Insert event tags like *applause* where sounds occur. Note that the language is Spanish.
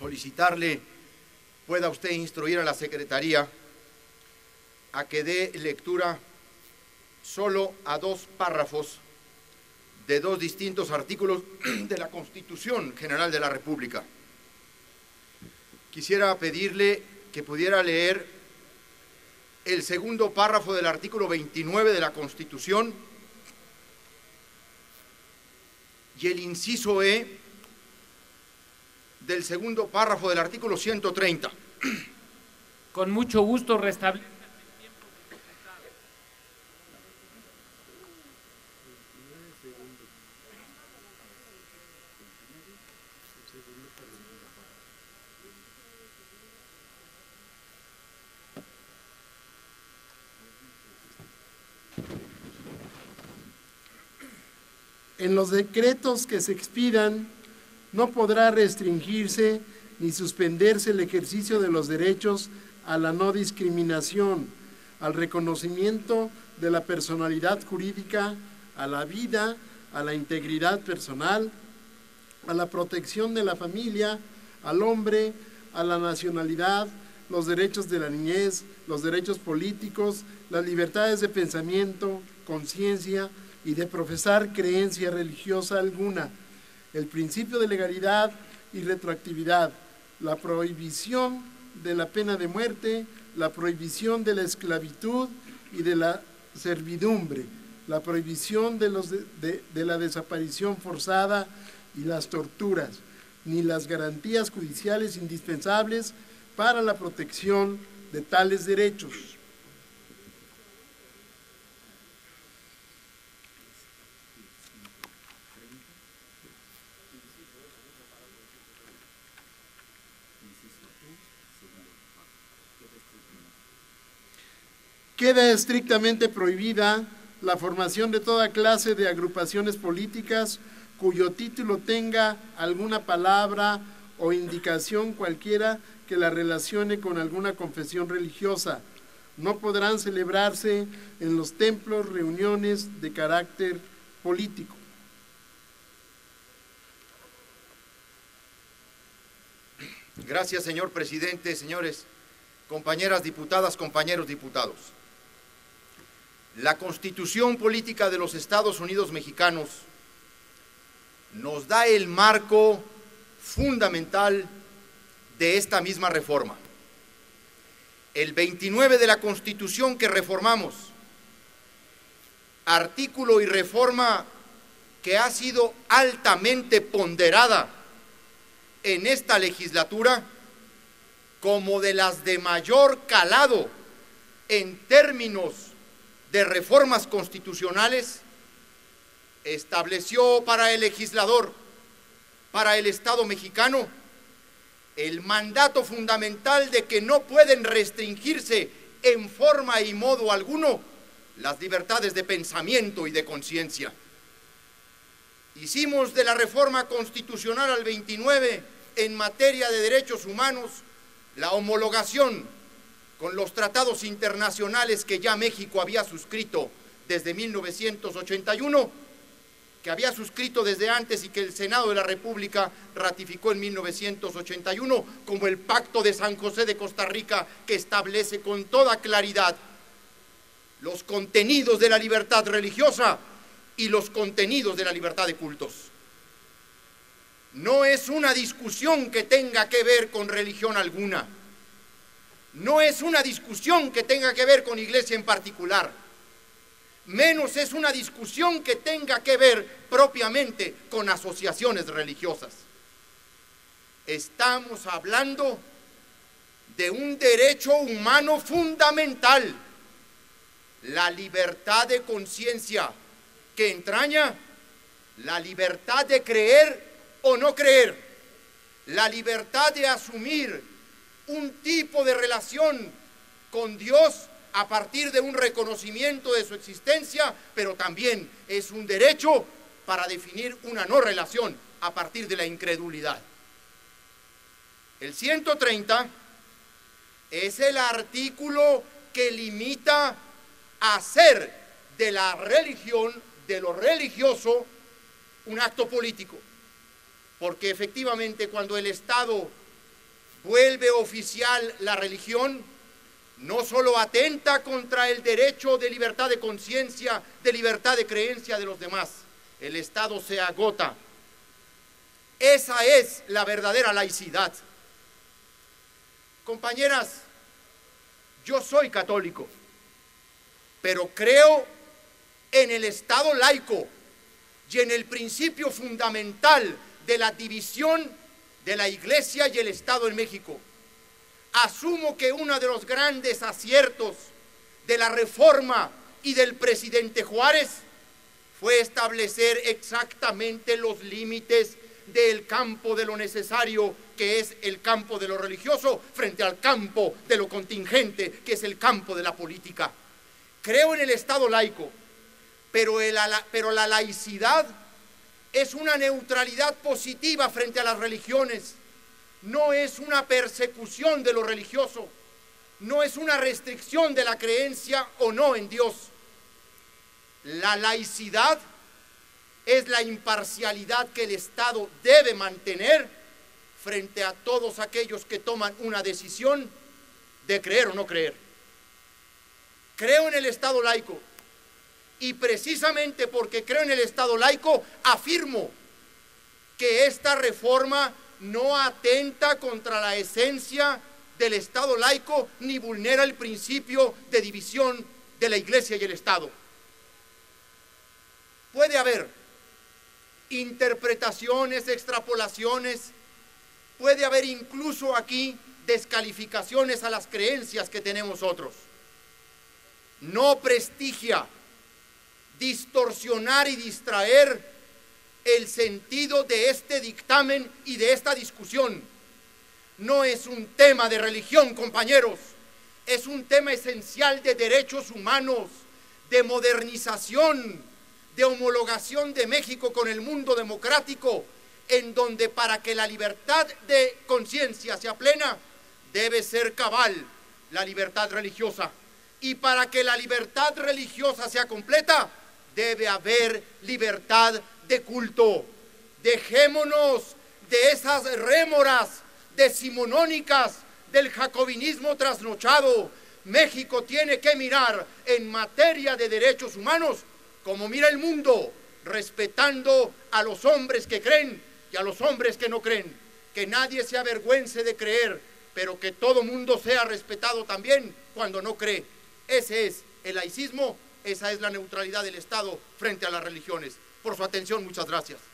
solicitarle pueda usted instruir a la Secretaría a que dé lectura solo a dos párrafos de dos distintos artículos *clears throat* de la Constitución General de la República. Quisiera pedirle que pudiera leer el segundo párrafo del artículo 29 de la Constitución y el inciso E del segundo párrafo del artículo 130. Con mucho gusto restablece. En los decretos que se expidan no podrá restringirse ni suspenderse el ejercicio de los derechos a la no discriminación, al reconocimiento de la personalidad jurídica, a la vida, a la integridad personal, a la protección de la familia, al hombre, a la nacionalidad, los derechos de la niñez, los derechos políticos, las libertades de pensamiento, conciencia, y de profesar creencia religiosa alguna, el principio de legalidad y retroactividad, la prohibición de la pena de muerte, la prohibición de la esclavitud y de la servidumbre, la prohibición de, la desaparición forzada y las torturas, ni las garantías judiciales indispensables para la protección de tales derechos. Queda estrictamente prohibida la formación de toda clase de agrupaciones políticas cuyo título tenga alguna palabra o indicación cualquiera que la relacione con alguna confesión religiosa. No podrán celebrarse en los templos reuniones de carácter político. Gracias, señor presidente, señores, compañeras diputadas, compañeros diputados. La constitución política de los Estados Unidos mexicanos nos da el marco fundamental de esta misma reforma. El 29 de la constitución que reformamos, artículo y reforma que ha sido altamente ponderada en esta legislatura como de las de mayor calado en términos de reformas constitucionales, estableció para el legislador, para el Estado mexicano, el mandato fundamental de que no pueden restringirse en forma y modo alguno las libertades de pensamiento y de conciencia. Hicimos de la reforma constitucional al 29 en materia de derechos humanos la homologación con los tratados internacionales que ya México había suscrito desde 1981, que había suscrito desde antes y que el Senado de la República ratificó en 1981, como el Pacto de San José de Costa Rica, que establece con toda claridad los contenidos de la libertad religiosa y los contenidos de la libertad de cultos. No es una discusión que tenga que ver con religión alguna no es una discusión que tenga que ver con iglesia en particular, menos es una discusión que tenga que ver propiamente con asociaciones religiosas. Estamos hablando de un derecho humano fundamental, la libertad de conciencia, que entraña la libertad de creer o no creer, la libertad de asumir un tipo de relación con Dios a partir de un reconocimiento de su existencia, pero también es un derecho para definir una no relación a partir de la incredulidad. El 130 es el artículo que limita a hacer de la religión, de lo religioso, un acto político. Porque efectivamente cuando el Estado vuelve oficial la religión, no solo atenta contra el derecho de libertad de conciencia, de libertad de creencia de los demás, el Estado se agota. Esa es la verdadera laicidad. Compañeras, yo soy católico, pero creo en el Estado laico y en el principio fundamental de la división de la Iglesia y el Estado en México. Asumo que uno de los grandes aciertos de la reforma y del presidente Juárez fue establecer exactamente los límites del campo de lo necesario, que es el campo de lo religioso, frente al campo de lo contingente, que es el campo de la política. Creo en el Estado laico, pero, la laicidad es una neutralidad positiva frente a las religiones, no es una persecución de lo religioso, no es una restricción de la creencia o no en Dios. La laicidad es la imparcialidad que el Estado debe mantener frente a todos aquellos que toman una decisión de creer o no creer. Creo en el Estado laico y precisamente porque creo en el Estado laico afirmo que esta reforma no atenta contra la esencia del Estado laico ni vulnera el principio de división de la Iglesia y el Estado. Puede haber interpretaciones, extrapolaciones, puede haber incluso aquí descalificaciones a las creencias que tenemos otros. No prestigia distorsionar y distraer el sentido de este dictamen y de esta discusión. No es un tema de religión, compañeros, es un tema esencial de derechos humanos, de modernización, de homologación de México con el mundo democrático, en donde para que la libertad de conciencia sea plena, debe ser cabal la libertad religiosa. Y para que la libertad religiosa sea completa, debe haber libertad de culto. Dejémonos de esas rémoras decimonónicas del jacobinismo trasnochado. México tiene que mirar en materia de derechos humanos como mira el mundo, respetando a los hombres que creen y a los hombres que no creen. Que nadie se avergüence de creer, pero que todo mundo sea respetado también cuando no cree. Ese es el laicismo, esa es la neutralidad del Estado frente a las religiones. Por su atención, muchas gracias.